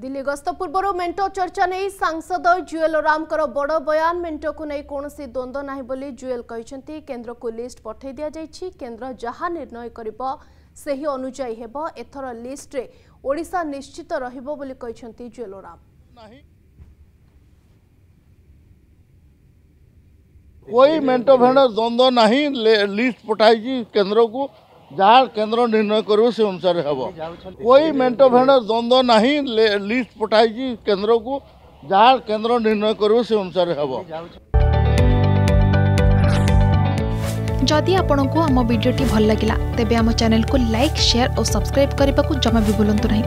Delhi গস্ত পূর্বর meant চর্চা নেই সাংসদ জুয়েল ওরামর বড় বয়ান মেন্টকু নেই কৌশি দ্বন্দ্ব না বলে জুয়েল কিন্তু কেন্দ্রক লিষ্ট পঠাই দিয়া যাই কেন্দ্র যা নির্ণয় করব সেই অনুযায়ী হব এথর লিষ্টে ওড়শা নিশ্চিত রহব বলে জুয়েল ওরাম कोई मेंटो भेड़ द्वंद्व ना लिस्ट पठाई केन्द्र को जहाँ केन्द्र निर्णय कर मेंटो भेड़ द्वंद्व ना लिस्ट पठाई केन्द्र को जहाँ केन्द्र निर्णय करू से अनुसार हब। जदि आपंक आम भिडी भल लगा तेब चैनल को लाइक सेयार और सब्सक्राइब करने को जमा भी भूलु नहीं।